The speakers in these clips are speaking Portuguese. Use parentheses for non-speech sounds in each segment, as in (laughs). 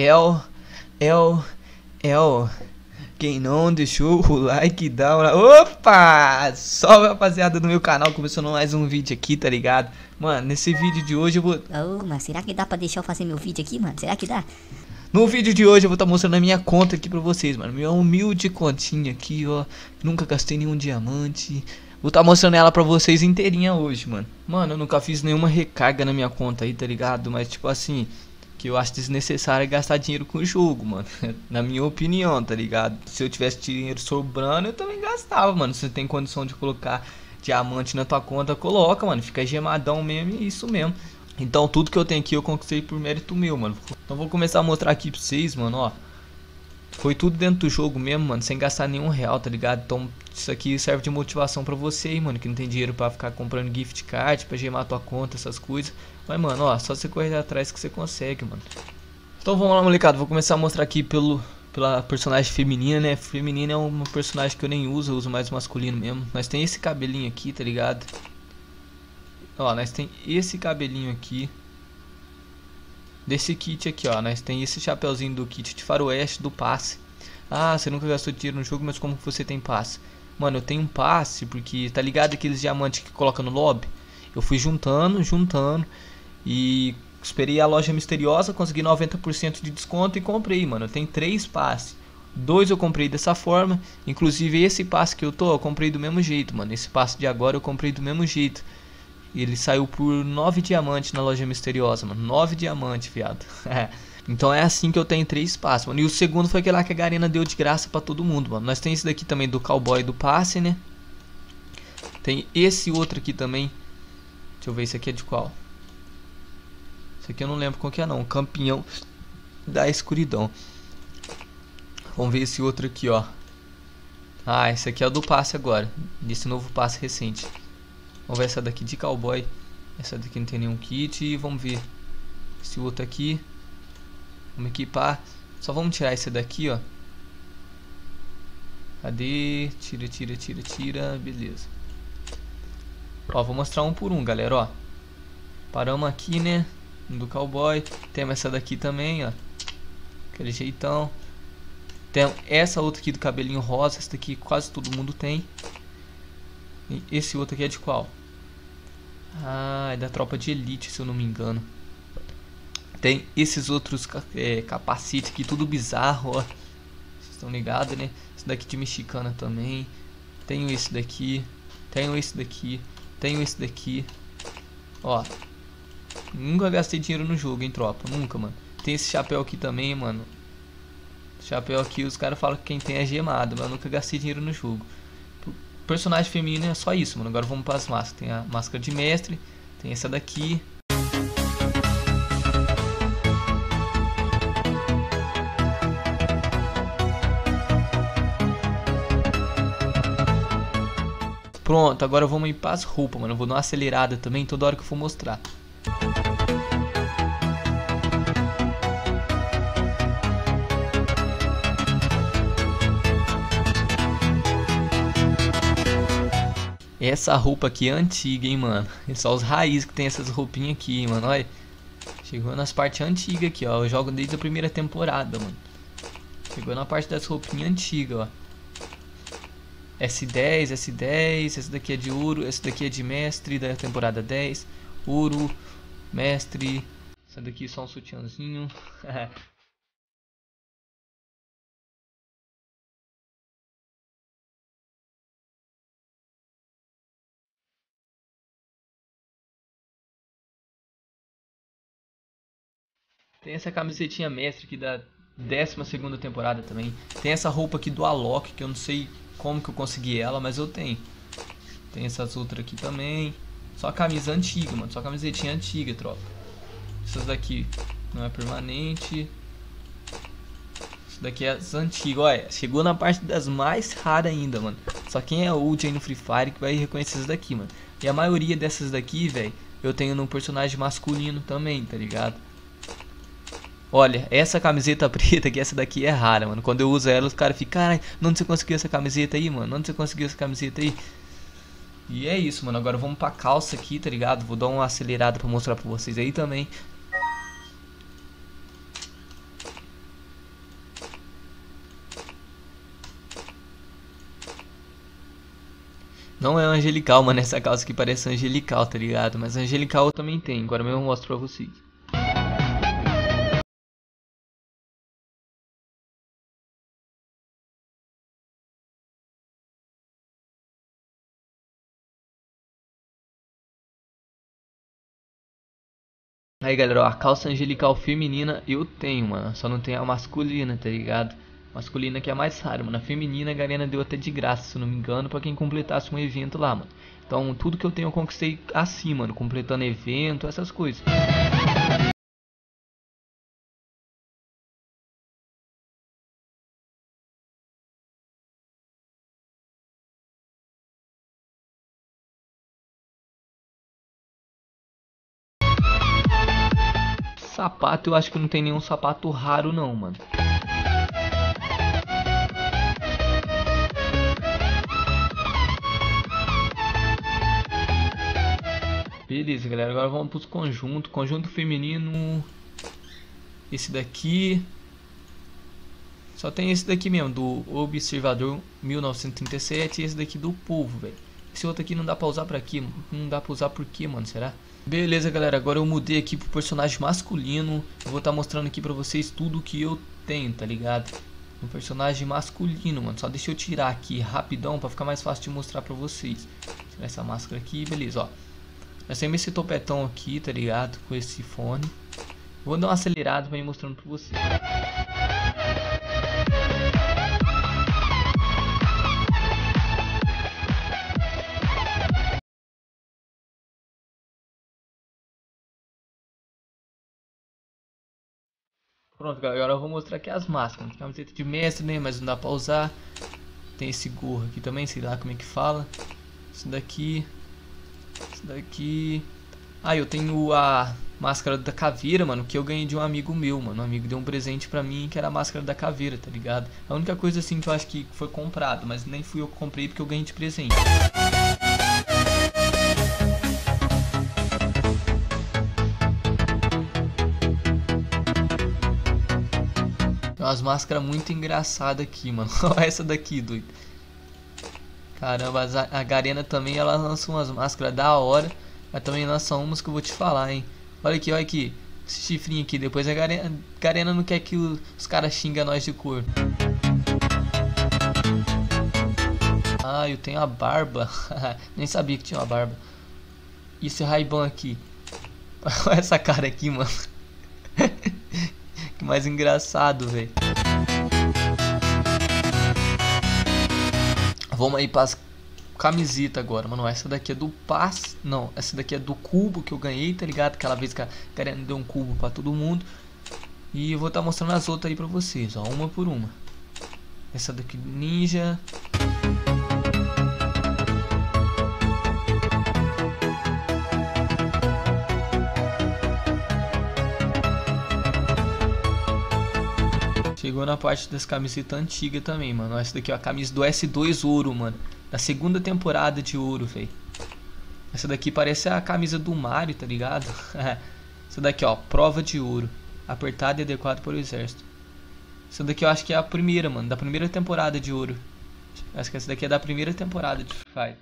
El, El, El. Quem não deixou o like, dá uma... Opa! Salve rapaziada do meu canal, começando mais um vídeo aqui, tá ligado? Mano, nesse vídeo de hoje eu vou... Ô, mas será que dá pra deixar eu fazer meu vídeo aqui, mano? Será que dá? No vídeo de hoje eu vou estar tá mostrando a minha conta aqui pra vocês, mano. Minha humilde continha aqui, ó. Nunca gastei nenhum diamante. Vou estar tá mostrando ela pra vocês inteirinha hoje, mano. Mano, eu nunca fiz nenhuma recarga na minha conta aí, tá ligado? Mas, tipo assim, que eu acho desnecessário gastar dinheiro com o jogo, mano. (laughs) Na minha opinião, tá ligado? Se eu tivesse dinheiro sobrando, eu também gastava, mano. Se você tem condição de colocar diamante na tua conta, coloca, mano. Fica gemadão mesmo e isso mesmo. Então tudo que eu tenho aqui eu conquistei por mérito meu, mano. Então vou começar a mostrar aqui pra vocês, mano, ó. Foi tudo dentro do jogo mesmo, mano, sem gastar nenhum real, tá ligado? Então isso aqui serve de motivação pra você aí, mano, que não tem dinheiro pra ficar comprando gift card, pra gemar tua conta, essas coisas. Mas, mano, ó, só você correr atrás que você consegue, mano. Então vamos lá, molecada, vou começar a mostrar aqui pelo, pela personagem feminina, né? Feminina é uma personagem que eu nem uso, eu uso mais masculino mesmo. Mas tem esse cabelinho aqui, tá ligado? Ó, nós tem esse cabelinho aqui desse kit aqui, ó. Nós tem esse chapeuzinho do kit de faroeste do passe. Ah, você nunca gastou dinheiro no jogo, mas como você tem passe? Mano, eu tenho um passe porque tá ligado aqueles diamantes que coloca no lobby? Eu fui juntando, juntando e esperei a loja misteriosa, consegui 90% de desconto e comprei, mano. Eu tenho três passes. Dois eu comprei dessa forma, inclusive esse passe que eu tô, eu comprei do mesmo jeito, mano. Esse passe de agora eu comprei do mesmo jeito. E ele saiu por 9 diamantes na loja misteriosa, mano. 9 diamantes, viado. (laughs) então é assim que eu tenho três passes, mano. E o segundo foi aquele lá que a Garena deu de graça pra todo mundo, mano. Nós tem esse daqui também do cowboy do passe, né? Tem esse outro aqui também. Deixa eu ver, esse aqui é de qual? Esse aqui eu não lembro qual que é não. Campeão da escuridão. Vamos ver esse outro aqui, ó. Ah, esse aqui é o do passe agora. Desse novo passe recente. Vamos ver essa daqui de cowboy. Essa daqui não tem nenhum kit. E vamos ver esse outro aqui. Vamos equipar. Só vamos tirar esse daqui, ó. Cadê? Tira, tira, tira, tira. Beleza. Ó, vou mostrar um por um, galera, ó. Paramos aqui, né? Do cowboy. Temos essa daqui também, ó. Aquele jeitão. Tem essa outra aqui do cabelinho rosa. Essa daqui quase todo mundo tem. E esse outro aqui é de qual? Ah, é da tropa de elite, se eu não me engano. Tem esses outros é, capacetes aqui, tudo bizarro, ó. Vocês estão ligados, né? Esse daqui de mexicana também. Tenho esse daqui. Tenho esse daqui. Tenho esse daqui. Ó. Nunca gastei dinheiro no jogo, hein, tropa. Nunca, mano. Tem esse chapéu aqui também, mano. Chapéu aqui, os caras falam que quem tem é gemado, mas eu nunca gastei dinheiro no jogo personagem feminino é só isso, mano. Agora vamos para as máscaras. Tem a máscara de mestre, tem essa daqui. Pronto, agora vamos ir para as roupas, mano. Eu vou dar uma acelerada também toda hora que eu for mostrar. Essa roupa aqui é antiga, hein, mano. É só os raízes que tem essas roupinhas aqui, mano. Olha. Chegou nas partes antigas aqui, ó. Eu jogo desde a primeira temporada, mano. Chegou na parte das roupinhas antigas, ó. S10, S10, esse daqui é de ouro, esse daqui é de mestre da temporada 10. Ouro, mestre. Essa daqui é só um sutiãzinho. (laughs) Tem essa camisetinha mestre aqui da 12 temporada também. Tem essa roupa aqui do Alok, que eu não sei como que eu consegui ela, mas eu tenho. Tem essas outras aqui também. Só camisa antiga, mano. Só camisetinha antiga, tropa. Essas daqui não é permanente. Isso daqui é as antigas. Olha, chegou na parte das mais raras ainda, mano. Só quem é old aí no Free Fire que vai reconhecer essas daqui, mano. E a maioria dessas daqui, velho, eu tenho no personagem masculino também, tá ligado? Olha, essa camiseta (laughs) preta aqui, essa daqui é rara, mano. Quando eu uso ela, os caras ficam, caralho, onde você conseguiu essa camiseta aí, mano? Onde você conseguiu essa camiseta aí? E é isso, mano. Agora vamos pra calça aqui, tá ligado? Vou dar uma acelerada pra mostrar pra vocês aí também. Não é angelical, mano. Essa calça aqui parece angelical, tá ligado? Mas angelical eu também tenho. Agora mesmo eu mostro pra vocês. Aí galera, ó, a calça angelical feminina eu tenho, mano. Só não tem a masculina, tá ligado? Masculina que é mais raro, mano. A feminina a Garena deu até de graça, se não me engano, pra quem completasse um evento lá, mano. Então tudo que eu tenho eu conquistei assim, mano. Completando evento, essas coisas. Sapato, eu acho que não tem nenhum sapato raro não, mano. Beleza, galera. Agora vamos para os conjuntos. Conjunto feminino. Esse daqui. Só tem esse daqui mesmo, do Observador 1937 e esse daqui do Povo, velho. Esse outro aqui não dá pra usar pra aqui. Não dá pra usar por quê, mano? Será? Beleza, galera. Agora eu mudei aqui pro personagem masculino. Eu vou estar tá mostrando aqui pra vocês tudo que eu tenho, tá ligado? No personagem masculino, mano. Só deixa eu tirar aqui rapidão pra ficar mais fácil de mostrar pra vocês. Tirar essa máscara aqui, beleza, ó. Nós temos esse topetão aqui, tá ligado? Com esse fone. Vou dar uma acelerada pra ir mostrando pra vocês. Pronto, agora eu vou mostrar aqui as máscaras. Camiseta de mestre, né? Mas não dá pra usar. Tem esse gorro aqui também, sei lá como é que fala. Esse daqui. Esse daqui. Ah, eu tenho a máscara da caveira, mano, que eu ganhei de um amigo meu, mano. Um amigo deu um presente pra mim que era a máscara da caveira, tá ligado? A única coisa assim que eu acho que foi comprado, mas nem fui eu que comprei porque eu ganhei de presente. Umas máscaras muito engraçadas aqui, mano. (laughs) Olha essa daqui, doido. Caramba, a Garena também ela lança umas máscaras da hora. Mas também lança umas que eu vou te falar, hein. Olha aqui, olha aqui. Esse chifrinho aqui. Depois a Garena, Garena não quer que os caras xingam nós de cor. Ah, eu tenho a barba. (laughs) Nem sabia que tinha uma barba. E esse Raiban aqui. (laughs) Olha essa cara aqui, mano. Mais engraçado, velho. Vamos aí para as camisetas agora, mano. Essa daqui é do passe. Não, essa daqui é do cubo que eu ganhei, tá ligado? Aquela vez que a Karen deu um cubo para todo mundo. E eu vou estar tá mostrando as outras aí pra vocês, ó. Uma por uma. Essa daqui ninja. Chegou na parte das camisetas antigas também, mano. Essa daqui é a camisa do S2 Ouro, mano. Da segunda temporada de Ouro, velho. Essa daqui parece a camisa do Mario, tá ligado? (laughs) essa daqui, ó. Prova de Ouro. Apertada e adequada para o exército. Essa daqui eu acho que é a primeira, mano. Da primeira temporada de Ouro. Acho que essa daqui é da primeira temporada de Fire.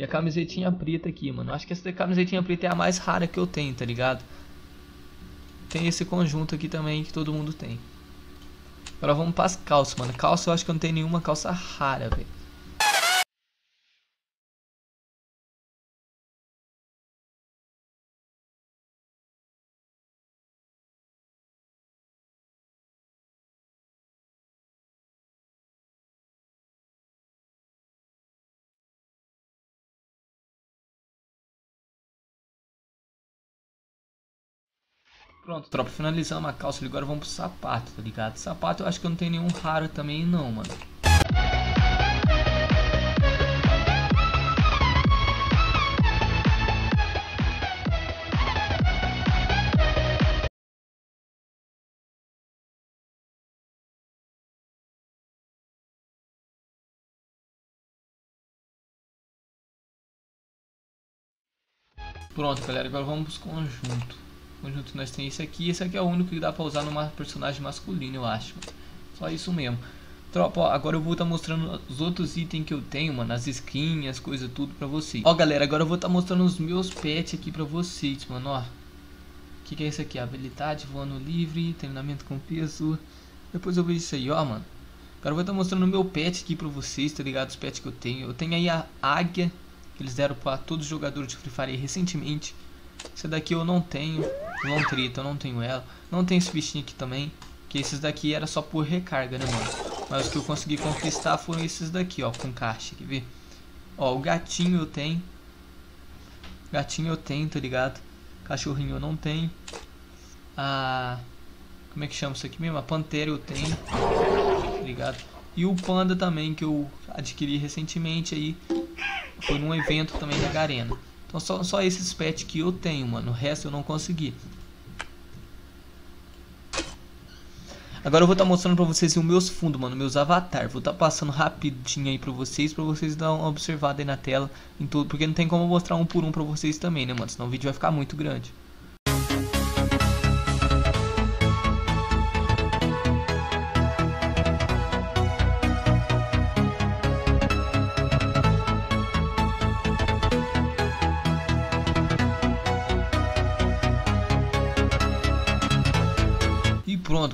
E a camisetinha preta aqui, mano. Acho que essa camisetinha preta é a mais rara que eu tenho, tá ligado? Tem esse conjunto aqui também que todo mundo tem. Agora vamos para as calças, mano. Calça eu acho que eu não tenho nenhuma calça rara, velho. Pronto, tropa, finalizamos a calça, agora vamos pro sapato, tá ligado? Sapato eu acho que eu não tenho nenhum raro também não, mano. Pronto, galera, agora vamos pro conjunto. Conjunto nós tem esse aqui, esse aqui é o único que dá pra usar numa personagem masculino, eu acho. Só isso mesmo. Tropa, ó, agora eu vou estar tá mostrando os outros itens que eu tenho, mano, as skins, as coisas tudo pra vocês. Ó, galera, agora eu vou estar tá mostrando os meus pets aqui pra vocês, mano, ó. O que, que é isso aqui? Habilidade, voando livre, treinamento com peso. Depois eu vejo isso aí, ó, mano. Agora eu vou estar tá mostrando o meu pet aqui pra vocês, tá ligado? Os pets que eu tenho. Eu tenho aí a águia, que eles deram para todos os jogadores de Free Fire recentemente. Essa daqui eu não tenho, Lontrita, eu não tenho ela. Não tenho esse bichinho aqui também, que esses daqui era só por recarga, né, mano? Mas os que eu consegui conquistar foram esses daqui, ó, com caixa, quer ver? Ó, o gatinho eu tenho. Gatinho eu tenho, tá ligado? Cachorrinho eu não tenho. A... Como é que chama isso aqui mesmo? A pantera eu tenho, tá ligado? E o panda também, que eu adquiri recentemente aí. Foi num evento também da Garena. Então só, só esses pets que eu tenho, mano. O resto eu não consegui. Agora eu vou estar tá mostrando pra vocês os meus fundos, mano. Meus avatar. Vou estar tá passando rapidinho aí pra vocês. Pra vocês dar uma observada aí na tela. Em tudo. Porque não tem como mostrar um por um pra vocês também, né, mano? Senão o vídeo vai ficar muito grande.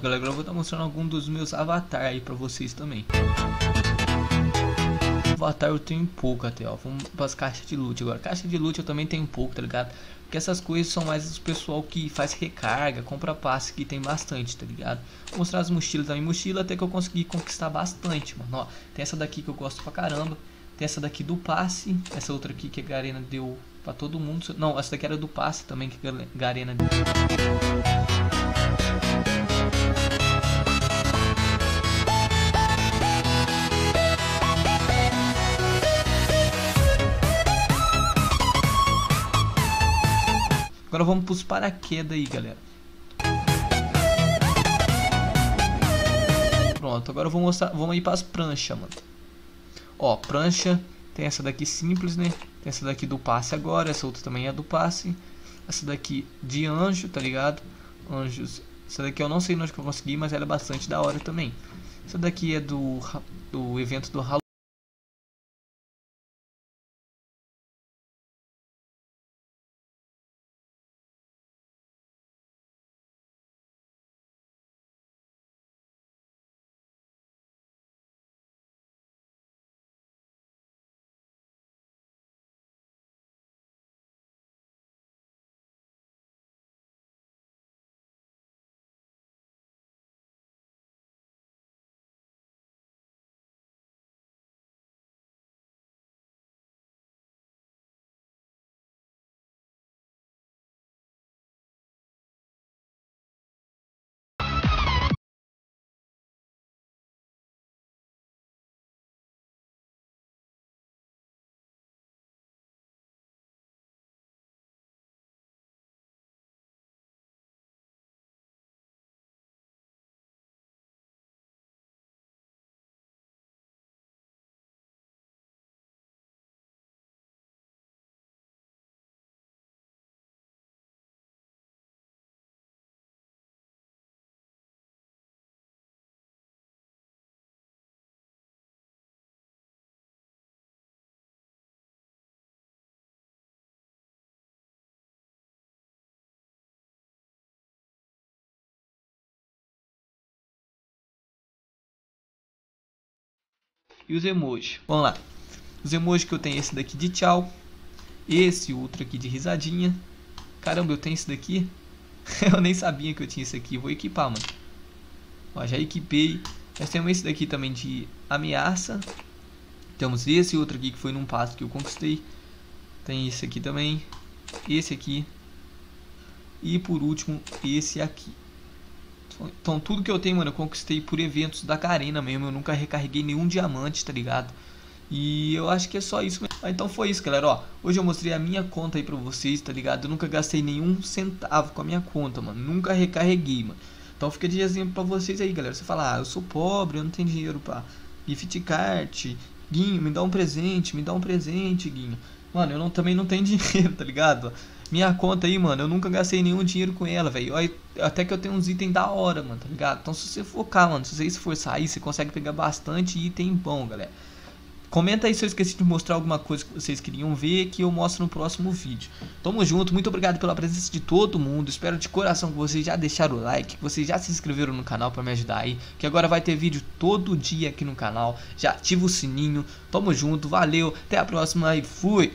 Galera. Eu vou estar mostrando algum dos meus avatar aí pra vocês também. Avatar eu tenho pouco até, ó. Vamos para as caixas de loot agora. Caixa de loot eu também tenho pouco, tá ligado? Porque essas coisas são mais o pessoal que faz recarga, compra passe, que tem bastante, tá ligado? Vou mostrar as mochilas também. Mochila até que eu consegui conquistar bastante, mano. Ó, tem essa daqui que eu gosto pra caramba. Tem essa daqui do passe. Essa outra aqui que a Garena deu pra todo mundo. Não, essa daqui era do passe também que a Garena deu. Agora vamos pros paraquedas aí, galera. Pronto, agora eu vou mostrar, vamos ir para as pranchas, mano. Ó, prancha, tem essa daqui simples, né? Tem essa daqui do passe agora, essa outra também é do passe. Essa daqui de anjo, tá ligado? Anjos. Essa daqui eu não sei onde que eu consegui, mas ela é bastante da hora também. Essa daqui é do, do evento do Halloween. E os emojis. Vamos lá. Os emojis que eu tenho esse daqui de tchau. Esse outro aqui de risadinha. Caramba, eu tenho esse daqui. (laughs) eu nem sabia que eu tinha esse aqui. Vou equipar, mano. Ó, já equipei. Nós temos esse daqui também de ameaça. Temos esse outro aqui que foi num passo que eu conquistei. Tem esse aqui também. Esse aqui. E por último, esse aqui. Então tudo que eu tenho, mano, eu conquistei por eventos da Carena mesmo. Eu nunca recarreguei nenhum diamante, tá ligado? E eu acho que é só isso mesmo. Ah, então foi isso, galera. Ó, hoje eu mostrei a minha conta aí pra vocês, tá ligado? Eu nunca gastei nenhum centavo com a minha conta, mano. Nunca recarreguei, mano. Então fica de exemplo pra vocês aí, galera. Você fala, ah, eu sou pobre, eu não tenho dinheiro pra gift card. Guinho, me dá um presente, me dá um presente, Guinho. Mano, eu não, também não tenho (laughs) dinheiro, tá ligado? Minha conta aí, mano, eu nunca gastei nenhum dinheiro com ela, velho. Até que eu tenho uns itens da hora, mano, tá ligado? Então se você focar, mano, se você esforçar aí, você consegue pegar bastante item bom, galera. Comenta aí se eu esqueci de mostrar alguma coisa que vocês queriam ver que eu mostro no próximo vídeo. Tamo junto, muito obrigado pela presença de todo mundo. Espero de coração que vocês já deixaram o like, que vocês já se inscreveram no canal para me ajudar aí. Que agora vai ter vídeo todo dia aqui no canal. Já ativa o sininho. Tamo junto, valeu, até a próxima e fui!